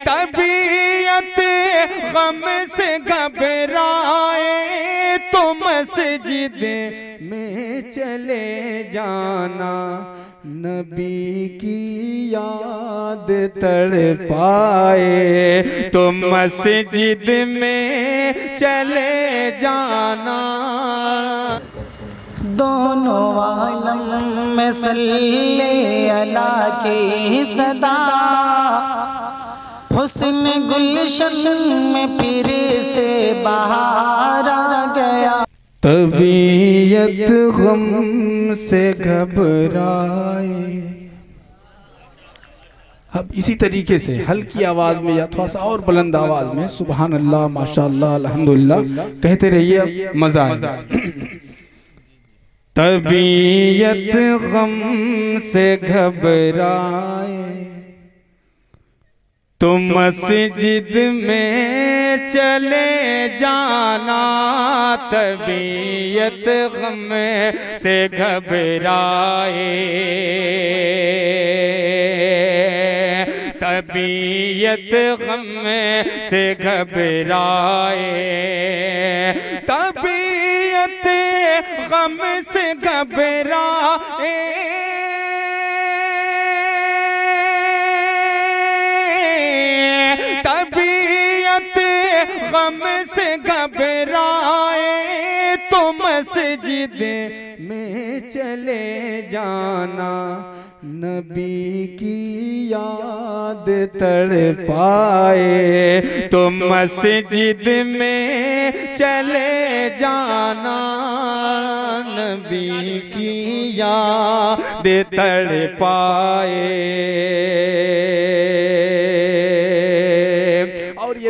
तबीयत गम से घबराए तो मस्जिद में चले जाना। नबी की याद तड़ पाए तो मस्जिद में चले जाना। दोनों आलम में सल्ले अला की सदा हुस्न गुलशन में फिर से बाहर आ गया। तबीयत गम से घबराए। अब इसी तरीके से हल्की आवाज़ में या थोड़ा सा और बुलंद आवाज़ में सुबहान अल्लाह माशाल्लाह, अल्हम्दुलिल्लाह, कहते रहिए मज़ा तबीयत गम से घबराए। तो मस्जिद में चले जाना तबीयत गम से घबराए। तबीयत गम से घबराए। तबीयत गम से घबराए। गम से घबराए तो मस्जिद में चले जाना। नबी की याद तड़ पाए तो मस्जिद में चले जाना। नबी की याद तड़ पाए।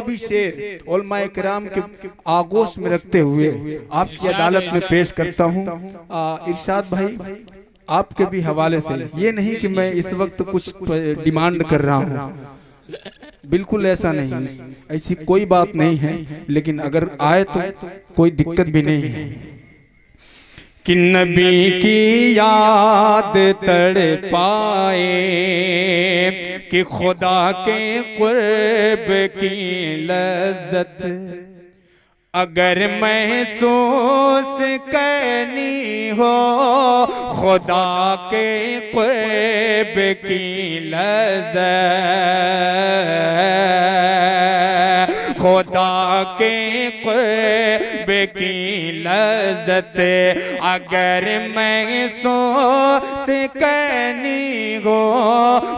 ये भी शेर उलमा कराम के आगोश में रखते हुए आपकी अदालत में पेश करता हूँ। इरशाद भाई आपके भी हवाले से। ये नहीं कि मैं इस वक्त कुछ डिमांड कर रहा हूँ। बिल्कुल ऐसा नहीं ऐसी कोई बात नहीं है। लेकिन अगर आए तो कोई दिक्कत भी नहीं है। कि नबी की याद तड़ पाए, कि खुदा के कुर्ब की लज्जत। अगर महसूस करनी हो, खुदा के कुर्ब की लज्जत। खुदा के कुर्ब की लज्जत अगर महसूस करनी हो,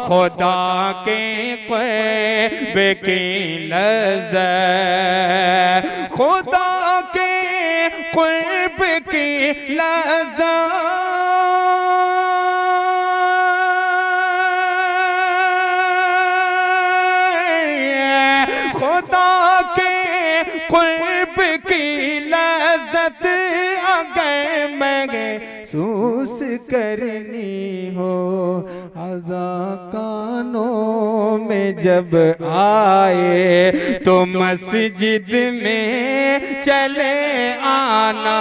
खुदा के कुर्ब की लज्जत। खुदा के कुर्ब की लज्जत। खुदा के कुर्ब की लज्जत। अगर महसूस करनी हो। अजा कानों में जब आए तो मस्जिद में चले आना।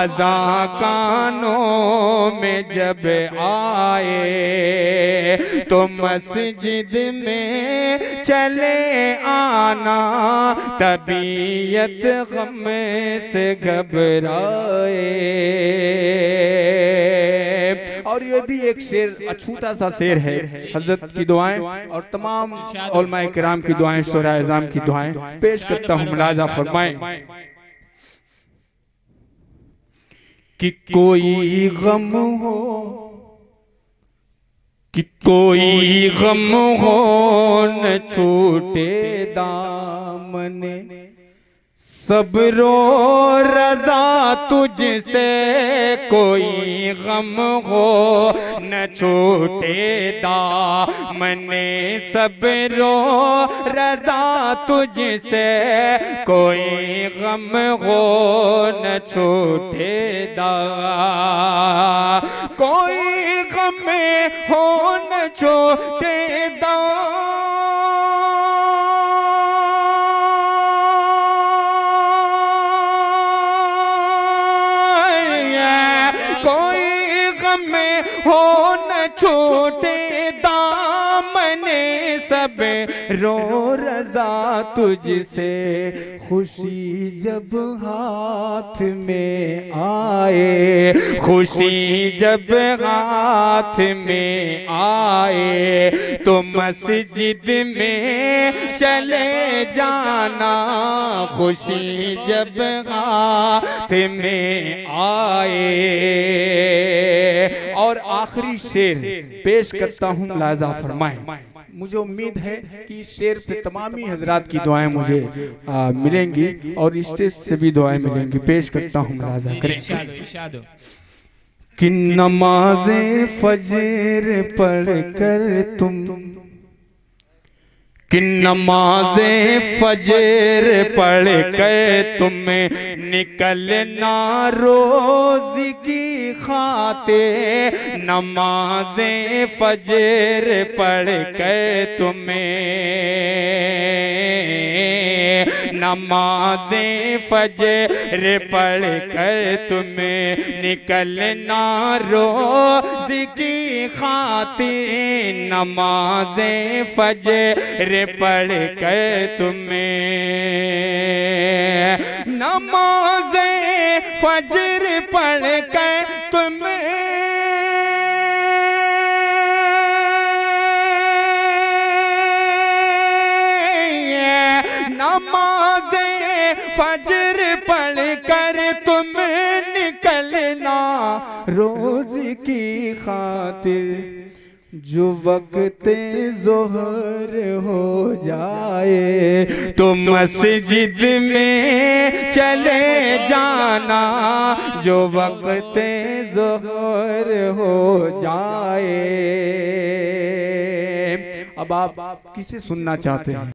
अजा कानों में जब आए तो मस्जिद में चले आना। तबीयत गम से घबराए। और ये भी एक शेर, अछूता सा शेर है। हज़रत की दुआएँ और तमाम किराम की दुआएँ शोरा एजाम की दुआएँ पेश करता हूँ। मुलाजा फरमाएँ कि कोई गम हो, कि कोई गम हो न छूटे दामने। सब रो रजा तुझसे कोई गम हो, न छोटे दामने सब रो रजा तुझसे कोई गम हो, न छोटे दा। कोई गम हो, न छोटे गम हो न छोटे दामने सब रो रजा तुझसे। खुशी जब हाथ में आए, खुशी जब हाथ में आए तो मस्जिद में चले जाना। खुशी जब हाथ में आए। और आखिरी शेर पेश करता हूँ लाजा फरमाए। मुझे उम्मीद है कि इस शेर पे तमामी हजरात की दुआएँ मुझे आ, मिलेंगी और स्टेज से भी दुआएँ मिलेंगी। पेश करता हूँ लाजा करें। हो, हो। कि नमाजे फजर पढ़ कर तुम कि नमाजे फजर पढ़ कर तुम निकलना रोज की खाते नमाजे फजर पढ़ कर तुम्हें। नमाजे फजर पढ़ कर तुम्हें निकलना रोज की खाते नमाजे फजर पढ़ कर तुम्हें। नमाजे फजर पढ़ कर तुम्हें फजर पढ़ कर तुम निकलना रोज की खातिर। जो वक्त जोहर हो जाए तो मस्जिद में चले जाना। जो वक्त जोहर हो जाए। अब आप किसे सुनना चाहते हैं?